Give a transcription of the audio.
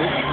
Rose.